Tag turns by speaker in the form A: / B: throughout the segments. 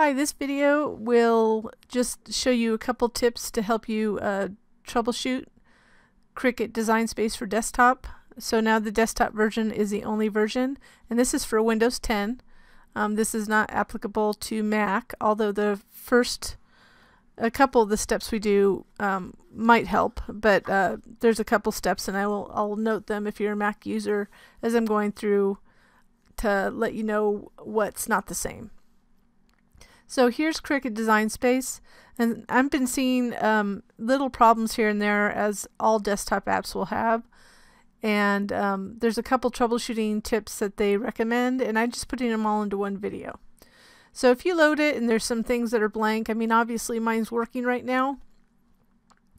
A: Hi, this video will just show you a couple tips to help you uh, troubleshoot Cricut Design Space for desktop. So now the desktop version is the only version, and this is for Windows 10. Um, this is not applicable to Mac, although the first a couple of the steps we do um, might help, but uh, there's a couple steps, and I will I'll note them if you're a Mac user as I'm going through to let you know what's not the same. So here's Cricut Design Space, and I've been seeing um, little problems here and there as all desktop apps will have. And um, there's a couple troubleshooting tips that they recommend, and I'm just putting them all into one video. So if you load it and there's some things that are blank, I mean, obviously mine's working right now.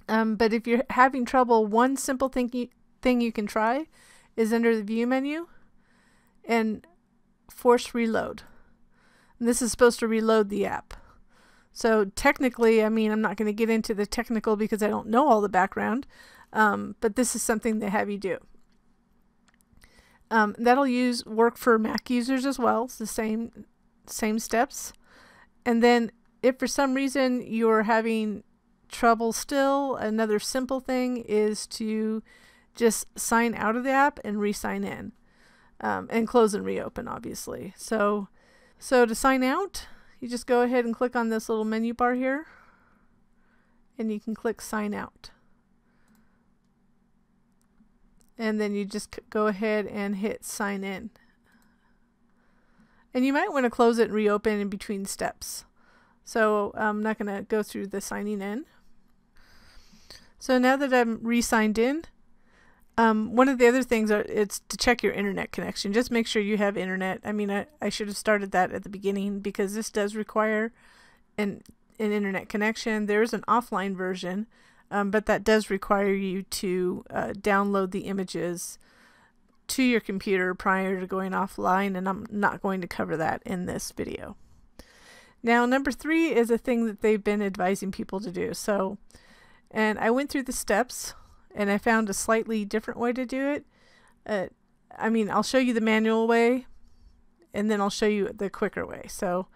A: Um, but if you're having trouble, one simple thing you, thing you can try is under the View menu and force reload. This is supposed to reload the app. So technically, I mean, I'm not going to get into the technical because I don't know all the background, um, but this is something they have you do. Um, that'll use work for Mac users as well. It's the same same steps. And then if for some reason you're having trouble still, another simple thing is to just sign out of the app and re-sign in. Um, and close and reopen, obviously. So so to sign out, you just go ahead and click on this little menu bar here and you can click sign out. And then you just go ahead and hit sign in. And you might want to close it and reopen in between steps. So I'm not going to go through the signing in. So now that I'm re-signed in, um, one of the other things are it's to check your internet connection. Just make sure you have internet. I mean, I, I should have started that at the beginning because this does require an an internet connection. There is an offline version, um, but that does require you to uh, download the images to your computer prior to going offline, and I'm not going to cover that in this video. Now, number three is a thing that they've been advising people to do. So, and I went through the steps and I found a slightly different way to do it. Uh, I mean, I'll show you the manual way and then I'll show you the quicker way. So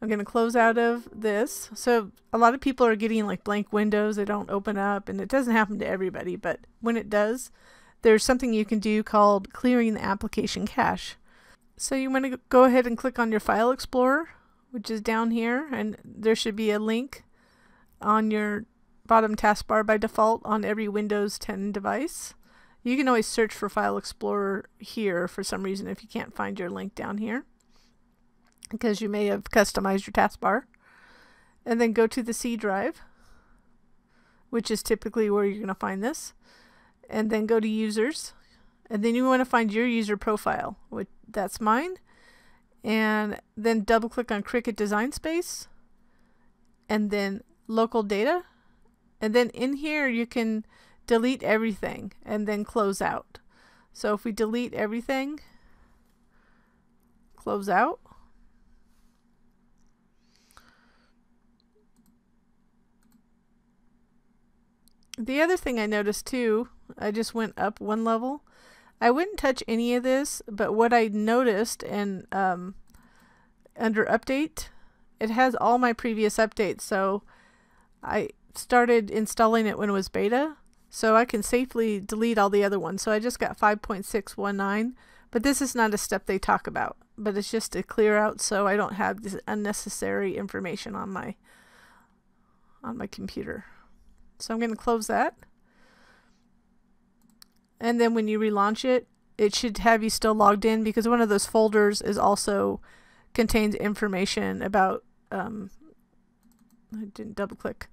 A: I'm going to close out of this. So a lot of people are getting like blank windows. They don't open up and it doesn't happen to everybody, but when it does, there's something you can do called clearing the application cache. So you want to go ahead and click on your File Explorer, which is down here, and there should be a link on your bottom taskbar by default on every Windows 10 device. You can always search for File Explorer here for some reason if you can't find your link down here because you may have customized your taskbar. And then go to the C drive, which is typically where you're going to find this. And then go to Users. And then you want to find your user profile, which that's mine. And then double click on Cricut Design Space. And then Local Data and then in here you can delete everything and then close out. So if we delete everything, close out. The other thing I noticed too, I just went up one level. I wouldn't touch any of this, but what I noticed and um, under update, it has all my previous updates. So I started installing it when it was beta, so I can safely delete all the other ones. So I just got 5.619, but this is not a step they talk about, but it's just to clear out so I don't have this unnecessary information on my on my computer. So I'm going to close that. And then when you relaunch it, it should have you still logged in because one of those folders is also contains information about um, I didn't double click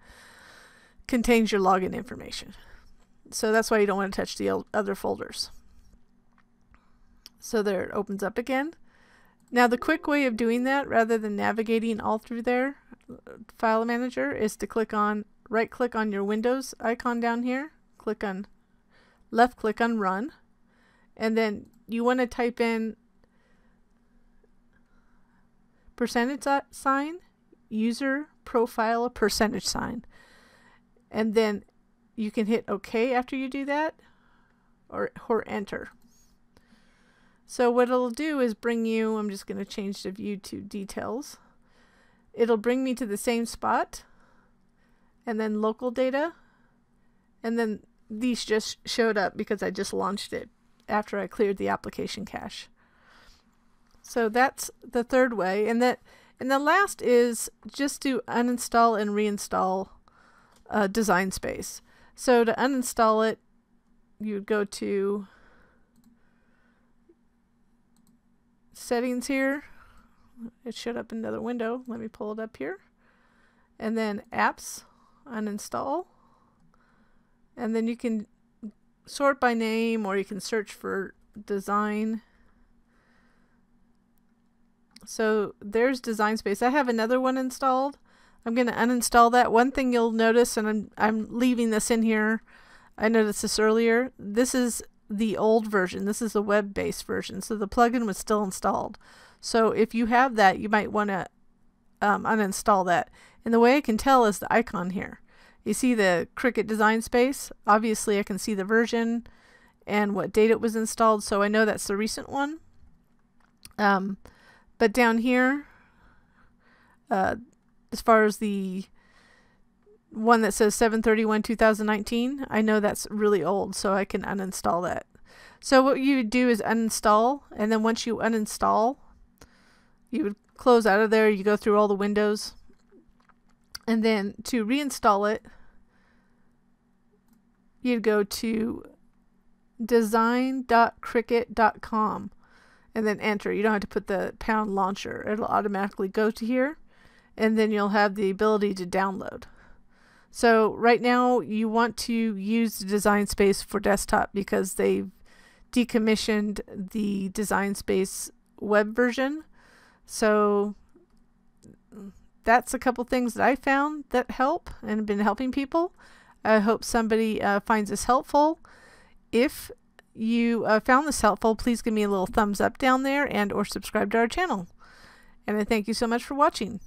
A: contains your login information. So that's why you don't want to touch the other folders. So there it opens up again. Now the quick way of doing that rather than navigating all through there, uh, file manager, is to click on, right click on your Windows icon down here, click on, left click on run, and then you want to type in percentage sign, user profile percentage sign and then you can hit OK after you do that or, or enter. So what it'll do is bring you, I'm just going to change the view to details, it'll bring me to the same spot and then local data and then these just showed up because I just launched it after I cleared the application cache. So that's the third way and that and the last is just to uninstall and reinstall uh, Design Space. So to uninstall it, you would go to settings here. It showed up in another window. Let me pull it up here. And then apps, uninstall. And then you can sort by name or you can search for design. So there's Design Space. I have another one installed. I'm going to uninstall that. One thing you'll notice, and I'm, I'm leaving this in here, I noticed this earlier, this is the old version. This is the web-based version. So the plugin was still installed. So if you have that, you might want to um, uninstall that. And the way I can tell is the icon here. You see the Cricut design space? Obviously I can see the version and what date it was installed. So I know that's the recent one. Um, but down here, uh, as far as the one that says 731 2019 I know that's really old so I can uninstall that. So what you do is uninstall and then once you uninstall you would close out of there you go through all the windows and then to reinstall it you'd go to design.cricut.com and then enter. You don't have to put the pound launcher. It'll automatically go to here and then you'll have the ability to download so right now you want to use the Design Space for desktop because they've decommissioned the Design Space web version. So that's a couple things that I found that help and have been helping people. I hope somebody uh, finds this helpful. If you uh, found this helpful, please give me a little thumbs up down there and or subscribe to our channel. And I thank you so much for watching.